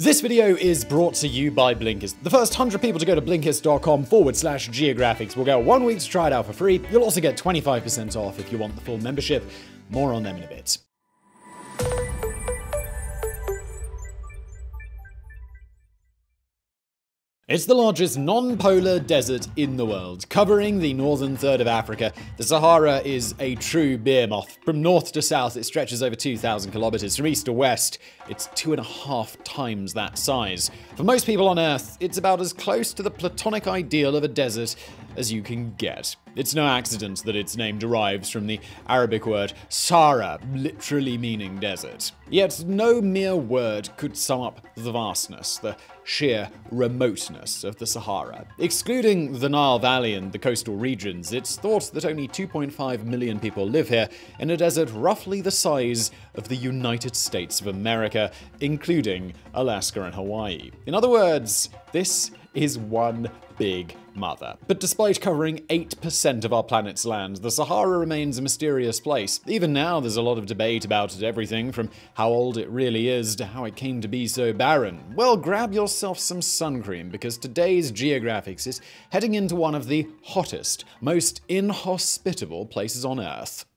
This video is brought to you by Blinkist. The first 100 people to go to blinkist.com forward slash geographics will get one week to try it out for free. You'll also get 25% off if you want the full membership. More on them in a bit. It's the largest non-polar desert in the world, covering the northern third of Africa. The Sahara is a true behemoth. From north to south, it stretches over 2,000 kilometers. From east to west, it's two and a half times that size. For most people on Earth, it's about as close to the platonic ideal of a desert as you can get. It's no accident that its name derives from the Arabic word Sahara, literally meaning desert. Yet no mere word could sum up the vastness, the sheer remoteness of the Sahara. Excluding the Nile Valley and the coastal regions, it's thought that only 2.5 million people live here in a desert roughly the size of the United States of America, including Alaska and Hawaii. In other words, this is one big mother. But despite covering 8% of our planet's land, the Sahara remains a mysterious place. Even now, there's a lot of debate about it, everything from how old it really is to how it came to be so barren. Well, grab yourself some sun cream because today's Geographics is heading into one of the hottest, most inhospitable places on Earth.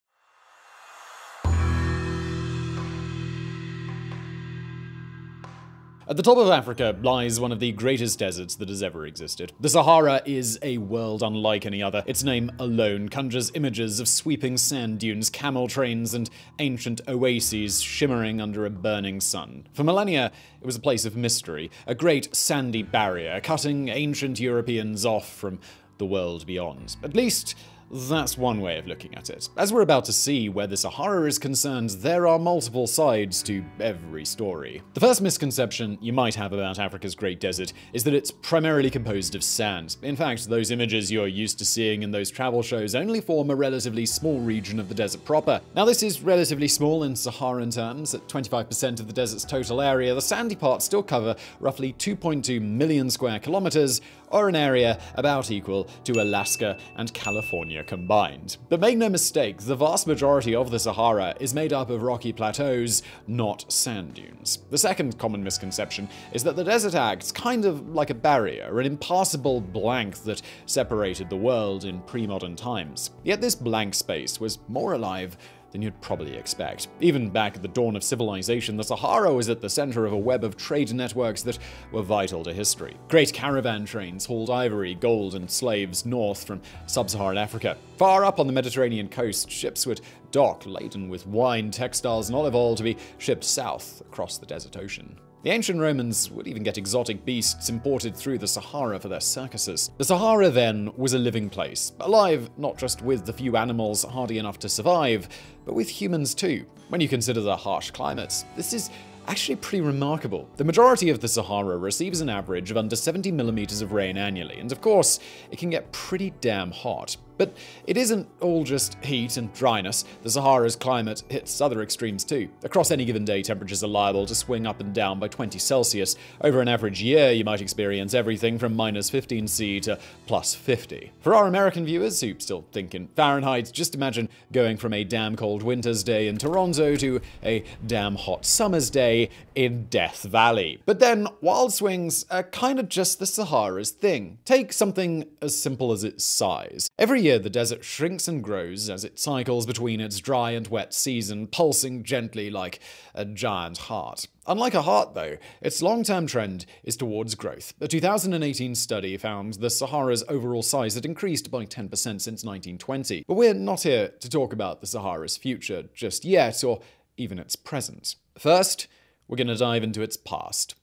At the top of Africa lies one of the greatest deserts that has ever existed. The Sahara is a world unlike any other. Its name alone conjures images of sweeping sand dunes, camel trains, and ancient oases shimmering under a burning sun. For millennia, it was a place of mystery, a great sandy barrier cutting ancient Europeans off from the world beyond. At least, that's one way of looking at it. As we're about to see, where the Sahara is concerned, there are multiple sides to every story. The first misconception you might have about Africa's Great Desert is that it's primarily composed of sand. In fact, those images you're used to seeing in those travel shows only form a relatively small region of the desert proper. Now, this is relatively small in Saharan terms. At 25% of the desert's total area, the sandy parts still cover roughly 2.2 million square kilometers, or an area about equal to Alaska and California combined. But make no mistake, the vast majority of the Sahara is made up of rocky plateaus, not sand dunes. The second common misconception is that the desert acts kind of like a barrier, an impassable blank that separated the world in pre-modern times. Yet this blank space was more alive than you'd probably expect. Even back at the dawn of civilization, the Sahara was at the center of a web of trade networks that were vital to history. Great caravan trains hauled ivory, gold, and slaves north from sub-Saharan Africa. Far up on the Mediterranean coast, ships would dock laden with wine, textiles, and olive oil to be shipped south across the desert ocean. The ancient Romans would even get exotic beasts imported through the Sahara for their circuses. The Sahara then was a living place, alive not just with the few animals hardy enough to survive, but with humans too. When you consider the harsh climates, this is actually pretty remarkable. The majority of the Sahara receives an average of under 70 millimeters of rain annually, and of course, it can get pretty damn hot. But it isn't all just heat and dryness. The Sahara's climate hits other extremes too. Across any given day, temperatures are liable to swing up and down by 20 Celsius. Over an average year, you might experience everything from minus 15 C to plus 50. For our American viewers who still think in Fahrenheit, just imagine going from a damn cold winter's day in Toronto to a damn hot summer's day in Death Valley. But then, wild swings are kind of just the Sahara's thing. Take something as simple as its size. Every year, year, the desert shrinks and grows as it cycles between its dry and wet season, pulsing gently like a giant heart. Unlike a heart, though, its long term trend is towards growth. A 2018 study found the Sahara's overall size had increased by 10% since 1920. But we're not here to talk about the Sahara's future just yet, or even its present. First, we're going to dive into its past.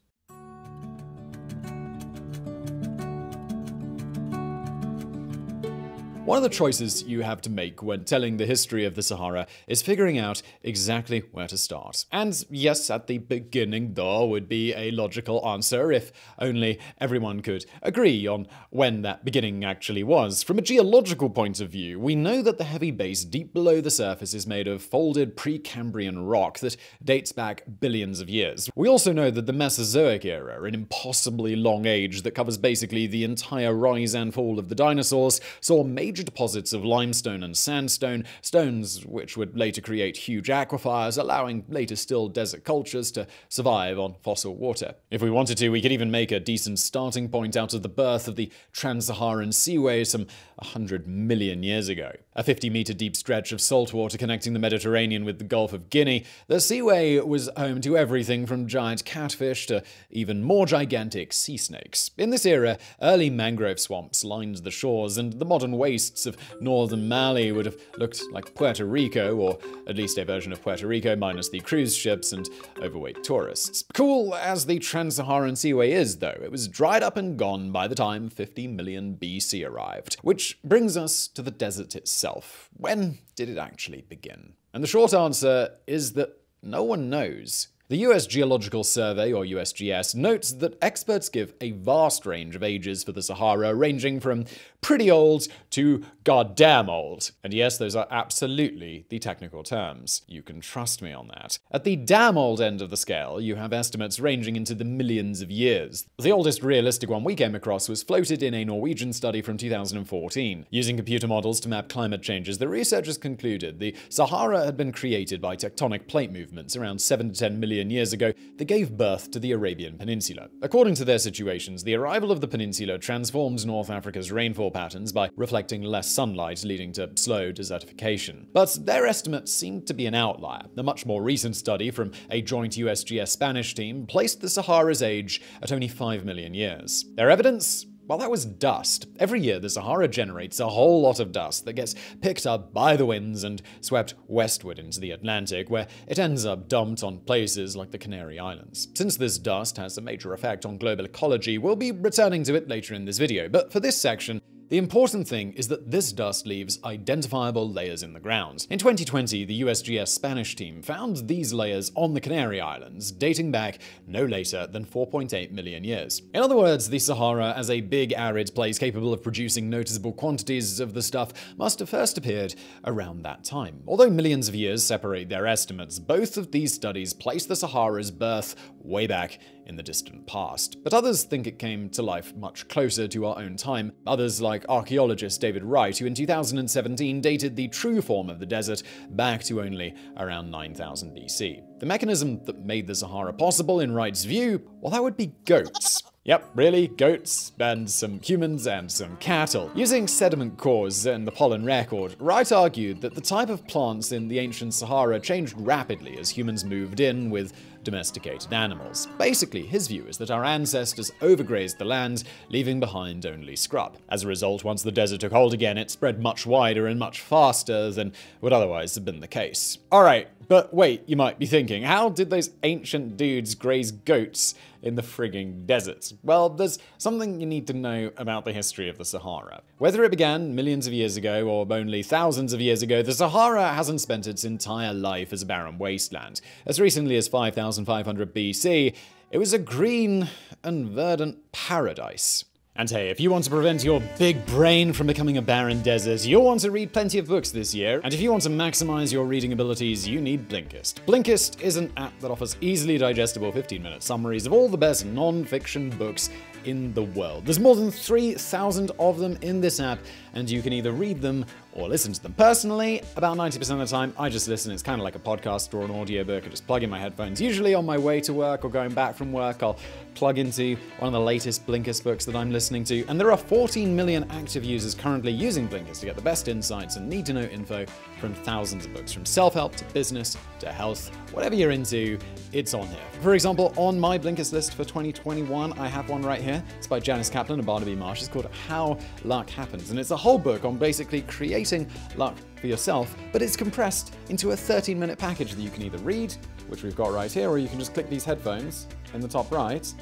One of the choices you have to make when telling the history of the Sahara is figuring out exactly where to start. And yes, at the beginning, though, would be a logical answer if only everyone could agree on when that beginning actually was. From a geological point of view, we know that the heavy base deep below the surface is made of folded Precambrian rock that dates back billions of years. We also know that the Mesozoic era, an impossibly long age that covers basically the entire rise and fall of the dinosaurs, saw major huge deposits of limestone and sandstone, stones which would later create huge aquifers, allowing later still desert cultures to survive on fossil water. If we wanted to, we could even make a decent starting point out of the birth of the Trans-Saharan Seaway some 100 million years ago. A 50 meter deep stretch of salt water connecting the Mediterranean with the Gulf of Guinea, the Seaway was home to everything from giant catfish to even more gigantic sea snakes. In this era, early mangrove swamps lined the shores, and the modern wastes of northern Mali would have looked like Puerto Rico, or at least a version of Puerto Rico minus the cruise ships and overweight tourists. Cool as the Trans Saharan Seaway is, though, it was dried up and gone by the time 50 million BC arrived. Which brings us to the desert itself. When did it actually begin? And the short answer is that no one knows. The US Geological Survey, or USGS, notes that experts give a vast range of ages for the Sahara, ranging from pretty old to goddamn old. And yes, those are absolutely the technical terms. You can trust me on that. At the damn old end of the scale, you have estimates ranging into the millions of years. The oldest realistic one we came across was floated in a Norwegian study from 2014. Using computer models to map climate changes, the researchers concluded the Sahara had been created by tectonic plate movements around 7 to 10 million years ago that gave birth to the Arabian Peninsula. According to their situations, the arrival of the peninsula transformed North Africa's rainfall patterns by reflecting less sunlight, leading to slow desertification. But their estimates seem to be an outlier. A much more recent study from a joint USGS Spanish team placed the Sahara's age at only 5 million years. Their evidence? Well, that was dust. Every year, the Sahara generates a whole lot of dust that gets picked up by the winds and swept westward into the Atlantic, where it ends up dumped on places like the Canary Islands. Since this dust has a major effect on global ecology, we'll be returning to it later in this video, but for this section, the important thing is that this dust leaves identifiable layers in the ground. In 2020, the USGS Spanish team found these layers on the Canary Islands, dating back no later than 4.8 million years. In other words, the Sahara, as a big arid place capable of producing noticeable quantities of the stuff, must have first appeared around that time. Although millions of years separate their estimates, both of these studies place the Sahara's birth way back in the distant past. But others think it came to life much closer to our own time. Others, like archaeologist David Wright, who in 2017 dated the true form of the desert back to only around 9000 BC. The mechanism that made the Sahara possible, in Wright's view, well, that would be goats. Yep, really, goats, and some humans and some cattle. Using sediment cores and the pollen record, Wright argued that the type of plants in the ancient Sahara changed rapidly as humans moved in with domesticated animals. Basically, his view is that our ancestors overgrazed the land, leaving behind only scrub. As a result, once the desert took hold again, it spread much wider and much faster than would otherwise have been the case. Alright, but wait, you might be thinking, how did those ancient dudes graze goats in the frigging deserts? Well, there's something you need to know about the history of the Sahara. Whether it began millions of years ago or only thousands of years ago, the Sahara hasn't spent its entire life as a barren wasteland. As recently as 5500 BC, it was a green and verdant paradise. And hey, if you want to prevent your big brain from becoming a barren desert, you'll want to read plenty of books this year. And if you want to maximize your reading abilities, you need Blinkist. Blinkist is an app that offers easily digestible 15 minute summaries of all the best non fiction books in the world. There's more than 3,000 of them in this app, and you can either read them or listen to them. Personally, about 90% of the time, I just listen. It's kind of like a podcast or an audiobook. I just plug in my headphones. Usually on my way to work or going back from work, I'll plug into one of the latest Blinkist books that I'm listening to. And there are 14 million active users currently using Blinkist to get the best insights and need to know info from thousands of books, from self help to business to health. Whatever you're into, it's on here. For example, on my Blinkist list for 2021, I have one right here. It's by Janice Kaplan and Barnaby Marsh. It's called How Luck Happens. And it's a whole book on basically creating luck for yourself, but it's compressed into a 13 minute package that you can either read, which we've got right here, or you can just click these headphones in the top right.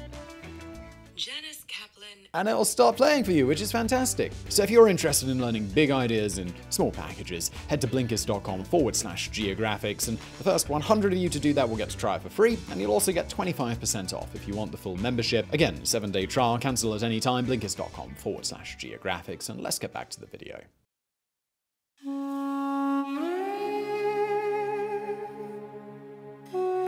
And it'll start playing for you, which is fantastic. So if you're interested in learning big ideas in small packages, head to blinkist.com forward slash geographics, and the first 100 of you to do that will get to try it for free, and you'll also get 25% off if you want the full membership. Again, seven day trial, cancel at any time, blinkist.com forward slash geographics, and let's get back to the video.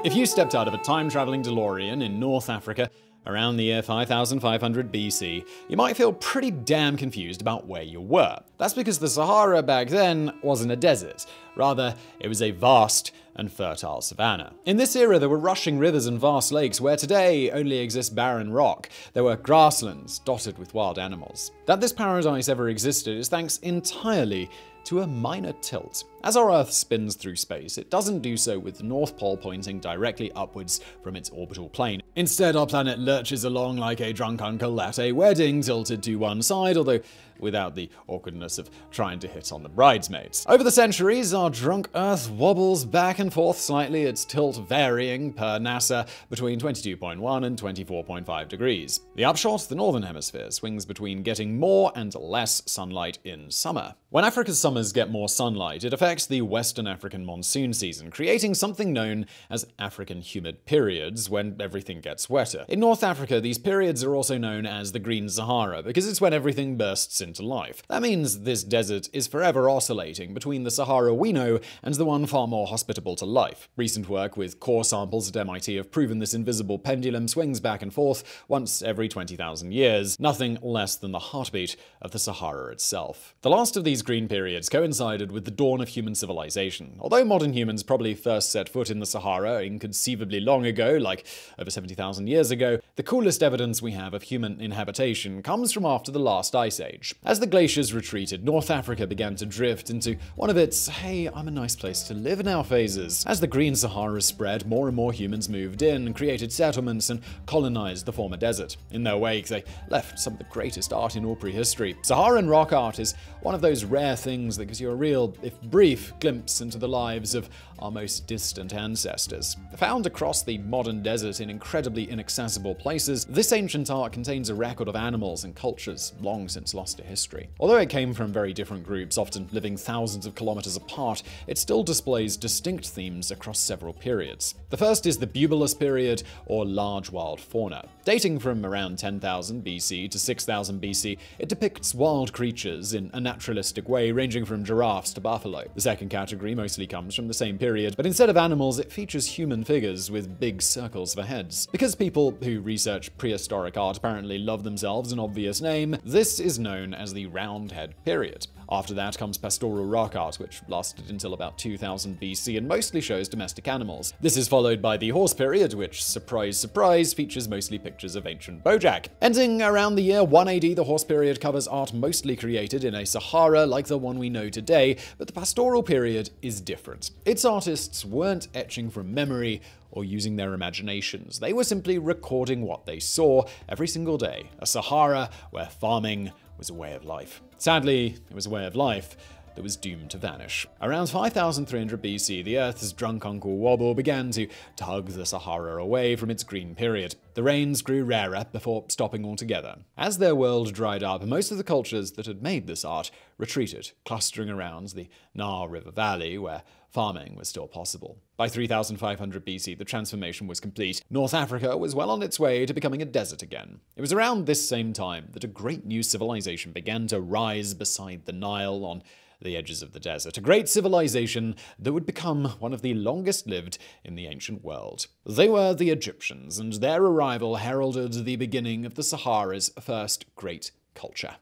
If you stepped out of a time traveling DeLorean in North Africa around the year 5500 BC, you might feel pretty damn confused about where you were. That's because the Sahara back then wasn't a desert. Rather, it was a vast and fertile savanna. In this era, there were rushing rivers and vast lakes where today only exists barren rock. There were grasslands dotted with wild animals. That this paradise ever existed is thanks entirely to a minor tilt. As our Earth spins through space, it doesn't do so with the North Pole pointing directly upwards from its orbital plane. Instead, our planet lurches along like a drunk uncle at a wedding, tilted to one side, although without the awkwardness of trying to hit on the bridesmaids. Over the centuries, our drunk Earth wobbles back and forth slightly, its tilt varying per NASA between 22.1 and 24.5 degrees. The upshot, the northern hemisphere swings between getting more and less sunlight in summer. When Africa's summers get more sunlight, it affects affects the Western African monsoon season, creating something known as African humid periods when everything gets wetter. In North Africa, these periods are also known as the Green Sahara because it's when everything bursts into life. That means this desert is forever oscillating between the Sahara we know and the one far more hospitable to life. Recent work with core samples at MIT have proven this invisible pendulum swings back and forth once every 20,000 years, nothing less than the heartbeat of the Sahara itself. The last of these green periods coincided with the dawn of human civilization. Although modern humans probably first set foot in the Sahara inconceivably long ago, like over 70,000 years ago, the coolest evidence we have of human inhabitation comes from after the last ice age. As the glaciers retreated, North Africa began to drift into one of its, hey, I'm a nice place to live now phases. As the Green Sahara spread, more and more humans moved in, created settlements, and colonized the former desert. In their wake, they left some of the greatest art in all prehistory. Saharan rock art is one of those rare things that gives you a real, if brief, brief glimpse into the lives of our most distant ancestors. Found across the modern desert in incredibly inaccessible places, this ancient art contains a record of animals and cultures long since lost to history. Although it came from very different groups, often living thousands of kilometers apart, it still displays distinct themes across several periods. The first is the Bubalus period, or large wild fauna. Dating from around 10,000 BC to 6000 BC, it depicts wild creatures in a naturalistic way, ranging from giraffes to buffalo. The second category mostly comes from the same period, but instead of animals, it features human figures with big circles for heads. Because people who research prehistoric art apparently love themselves an obvious name, this is known as the Roundhead period. After that comes pastoral rock art, which lasted until about 2000 BC and mostly shows domestic animals. This is followed by the Horse period, which, surprise, surprise, features mostly pictures of ancient Bojack. Ending around the year 180, the Horse period covers art mostly created in a Sahara like the one we know today, but the pastoral period is different. Its artists weren't etching from memory or using their imaginations. They were simply recording what they saw every single day. A Sahara where farming was a way of life. Sadly, it was a way of life that was doomed to vanish. Around 5300 BC, the Earth's drunk uncle Wobble began to tug the Sahara away from its green period. The rains grew rarer before stopping altogether. As their world dried up, most of the cultures that had made this art retreated, clustering around the Nile River Valley, where farming was still possible. By 3500 BC, the transformation was complete. North Africa was well on its way to becoming a desert again. It was around this same time that a great new civilization began to rise beside the Nile on the edges of the desert, a great civilization that would become one of the longest lived in the ancient world. They were the Egyptians, and their arrival heralded the beginning of the Sahara's first great culture.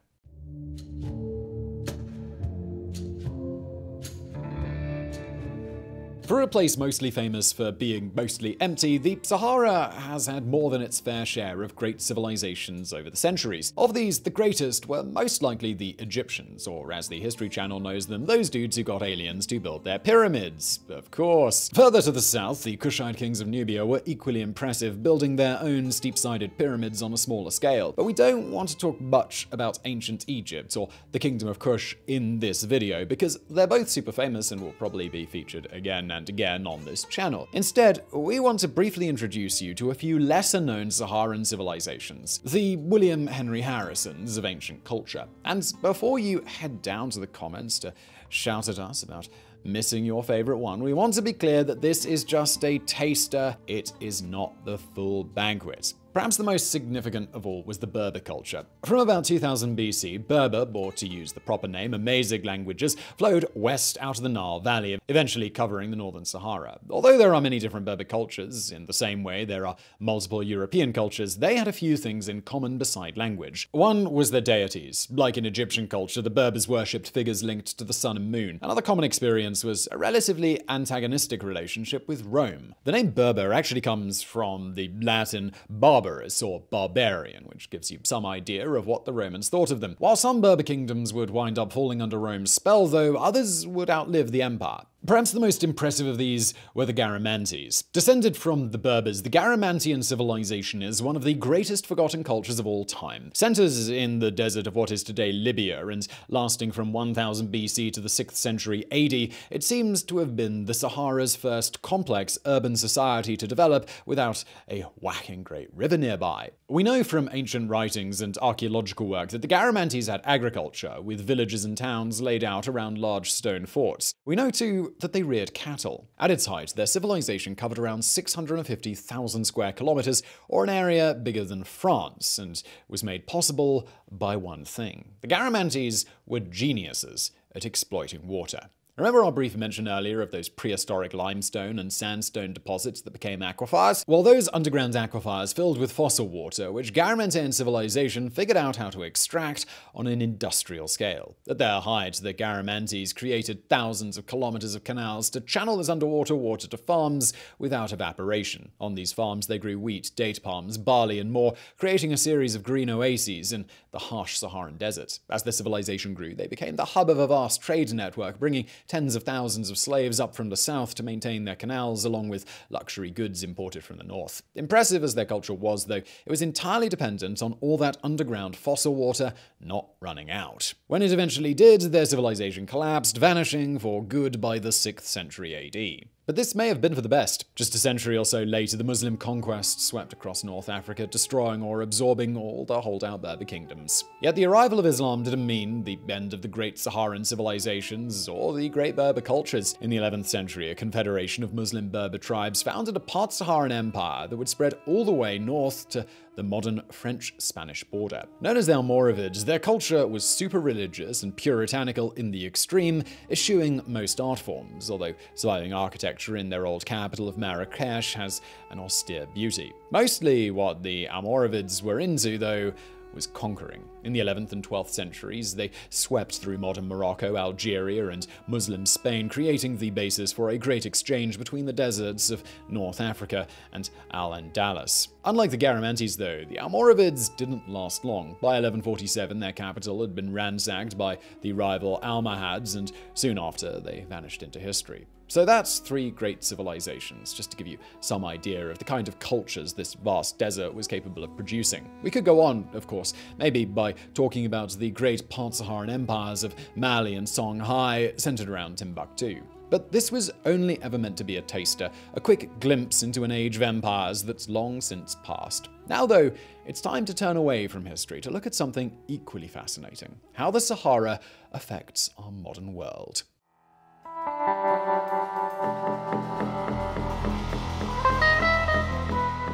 For a place mostly famous for being mostly empty, the Sahara has had more than its fair share of great civilizations over the centuries. Of these, the greatest were most likely the Egyptians, or as the History Channel knows them, those dudes who got aliens to build their pyramids. Of course. Further to the south, the Kushite kings of Nubia were equally impressive, building their own steep-sided pyramids on a smaller scale. But we don't want to talk much about ancient Egypt or the Kingdom of Kush in this video, because they're both super famous and will probably be featured again and again on this channel. Instead, we want to briefly introduce you to a few lesser known Saharan civilizations, the William Henry Harrisons of ancient culture. And before you head down to the comments to shout at us about missing your favorite one, we want to be clear that this is just a taster, it is not the full banquet. Perhaps the most significant of all was the Berber culture. From about 2000 BC, Berber, or to use the proper name, Amazigh languages, flowed west out of the Nile Valley, eventually covering the northern Sahara. Although there are many different Berber cultures, in the same way there are multiple European cultures, they had a few things in common beside language. One was their deities. Like in Egyptian culture, the Berbers worshipped figures linked to the sun and moon. Another common experience was a relatively antagonistic relationship with Rome. The name Berber actually comes from the Latin barbarus or barbarian, which gives you some idea of what the Romans thought of them. While some Berber kingdoms would wind up falling under Rome's spell, though, others would outlive the empire. Perhaps the most impressive of these were the Garamantes. Descended from the Berbers, the Garamantian civilization is one of the greatest forgotten cultures of all time. Centers in the desert of what is today Libya and lasting from 1000 BC to the 6th century AD, it seems to have been the Sahara's first complex urban society to develop without a whacking great river nearby. We know from ancient writings and archaeological work that the Garamantes had agriculture, with villages and towns laid out around large stone forts. We know too that they reared cattle. At its height, their civilization covered around 650,000 square kilometers, or an area bigger than France, and was made possible by one thing. The Garamantes were geniuses at exploiting water. Remember our brief mention earlier of those prehistoric limestone and sandstone deposits that became aquifers? Well, those underground aquifers filled with fossil water, which Garamantian civilization figured out how to extract on an industrial scale. At their height, the Garamantes created thousands of kilometers of canals to channel this underwater water to farms without evaporation. On these farms, they grew wheat, date palms, barley, and more, creating a series of green oases in the harsh Saharan desert. As their civilization grew, they became the hub of a vast trade network, bringing tens of thousands of slaves up from the south to maintain their canals, along with luxury goods imported from the north. Impressive as their culture was, though, it was entirely dependent on all that underground fossil water not running out. When it eventually did, their civilization collapsed, vanishing for good by the 6th century AD. But this may have been for the best. Just a century or so later, the Muslim conquest swept across North Africa, destroying or absorbing all the holdout Berber kingdoms. Yet the arrival of Islam didn't mean the end of the great Saharan civilizations or the great Berber cultures. In the 11th century, a confederation of Muslim Berber tribes founded a part-Saharan empire that would spread all the way north to the modern French-Spanish border. Known as the Almoravids, their culture was super religious and puritanical in the extreme, eschewing most art forms, although surviving architecture in their old capital of Marrakesh has an austere beauty. Mostly what the Almoravids were into, though, was conquering. In the 11th and 12th centuries, they swept through modern Morocco, Algeria, and Muslim Spain, creating the basis for a great exchange between the deserts of North Africa and Al-Andalus. Unlike the Garamantes, though, the Almoravids didn't last long. By 1147, their capital had been ransacked by the rival Almohads, and soon after, they vanished into history. So that's three great civilizations, just to give you some idea of the kind of cultures this vast desert was capable of producing. We could go on, of course, maybe by talking about the great part-Saharan empires of Mali and Songhai centered around Timbuktu. But this was only ever meant to be a taster, a quick glimpse into an age of empires that's long since passed. Now, though, it's time to turn away from history to look at something equally fascinating how the Sahara affects our modern world.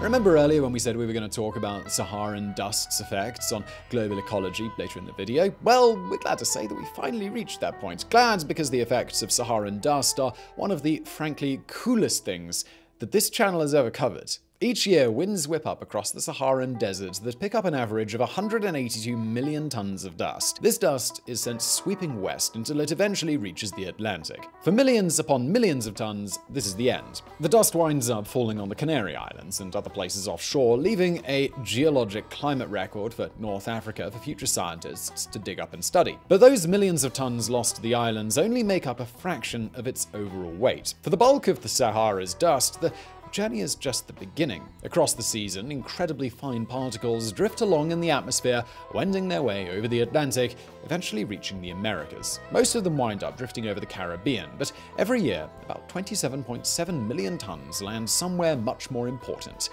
Remember earlier when we said we were going to talk about Saharan dust's effects on global ecology later in the video? Well, we're glad to say that we finally reached that point. Glad because the effects of Saharan dust are one of the frankly coolest things that this channel has ever covered. Each year, winds whip up across the Saharan desert that pick up an average of 182 million tons of dust. This dust is sent sweeping west until it eventually reaches the Atlantic. For millions upon millions of tons, this is the end. The dust winds up falling on the Canary Islands and other places offshore, leaving a geologic climate record for North Africa for future scientists to dig up and study. But those millions of tons lost to the islands only make up a fraction of its overall weight. For the bulk of the Sahara's dust, the journey is just the beginning. Across the season, incredibly fine particles drift along in the atmosphere, wending their way over the Atlantic, eventually reaching the Americas. Most of them wind up drifting over the Caribbean, but every year, about 27.7 million tons land somewhere much more important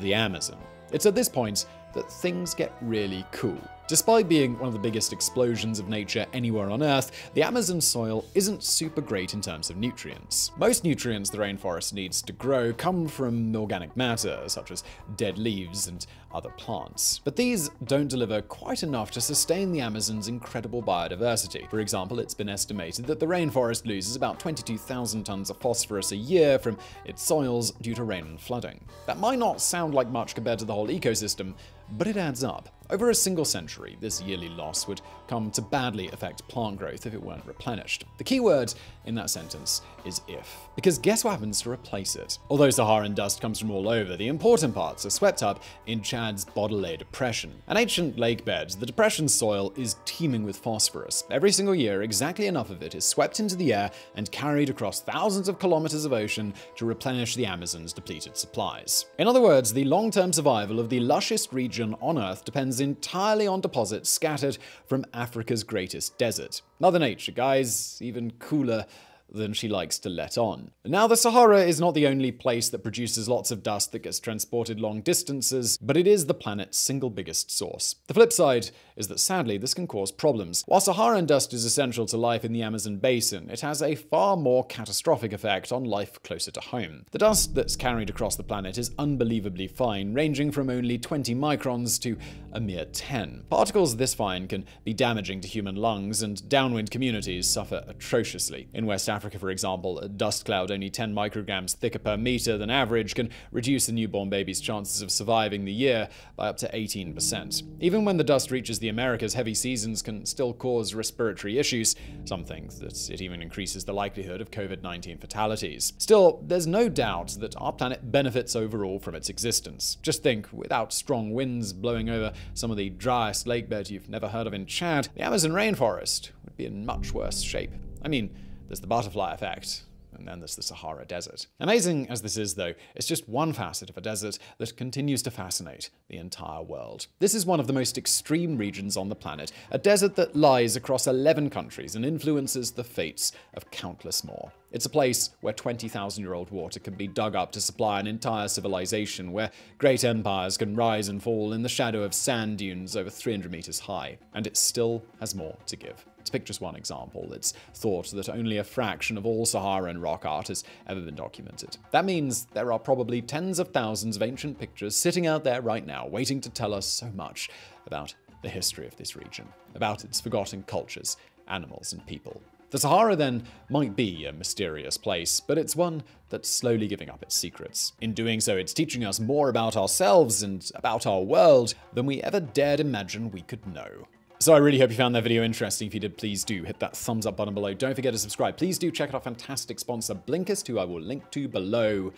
the Amazon. It's at this point that things get really cool. Despite being one of the biggest explosions of nature anywhere on Earth, the Amazon soil isn't super great in terms of nutrients. Most nutrients the rainforest needs to grow come from organic matter, such as dead leaves and other plants. But these don't deliver quite enough to sustain the Amazon's incredible biodiversity. For example, it's been estimated that the rainforest loses about 22,000 tons of phosphorus a year from its soils due to rain and flooding. That might not sound like much compared to the whole ecosystem, but it adds up. Over a single century, this yearly loss would come to badly affect plant growth if it weren't replenished. The key word in that sentence is if. Because guess what happens to replace it? Although Saharan dust comes from all over, the important parts are swept up in Chad's Bodélé Depression. An ancient lake bed, the depression's soil is teeming with phosphorus. Every single year, exactly enough of it is swept into the air and carried across thousands of kilometers of ocean to replenish the Amazon's depleted supplies. In other words, the long-term survival of the lushest region on Earth depends entirely on deposits scattered from Africa's greatest desert. Mother Nature, guys, even cooler than she likes to let on. Now, the Sahara is not the only place that produces lots of dust that gets transported long distances, but it is the planet's single biggest source. The flip side is that sadly, this can cause problems. While Saharan dust is essential to life in the Amazon basin, it has a far more catastrophic effect on life closer to home. The dust that's carried across the planet is unbelievably fine, ranging from only 20 microns to a mere 10. Particles this fine can be damaging to human lungs, and downwind communities suffer atrociously. In West Africa, Africa, for example, a dust cloud only 10 micrograms thicker per meter than average can reduce a newborn baby's chances of surviving the year by up to 18%. Even when the dust reaches the Americas, heavy seasons can still cause respiratory issues. Some think that it even increases the likelihood of COVID 19 fatalities. Still, there's no doubt that our planet benefits overall from its existence. Just think, without strong winds blowing over some of the driest lakebed you've never heard of in Chad, the Amazon rainforest would be in much worse shape. I mean, there's the butterfly effect, and then there's the Sahara Desert. Amazing as this is, though, it's just one facet of a desert that continues to fascinate the entire world. This is one of the most extreme regions on the planet, a desert that lies across 11 countries and influences the fates of countless more. It's a place where 20,000 year old water can be dug up to supply an entire civilization, where great empires can rise and fall in the shadow of sand dunes over 300 meters high. And it still has more to give. To pick just one example, it's thought that only a fraction of all Saharan rock art has ever been documented. That means there are probably tens of thousands of ancient pictures sitting out there right now, waiting to tell us so much about the history of this region, about its forgotten cultures, animals, and people. The Sahara, then, might be a mysterious place, but it's one that's slowly giving up its secrets. In doing so, it's teaching us more about ourselves and about our world than we ever dared imagine we could know. So I really hope you found that video interesting. If you did, please do hit that thumbs up button below. Don't forget to subscribe. Please do check out our fantastic sponsor, Blinkist, who I will link to below.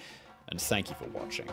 And thank you for watching.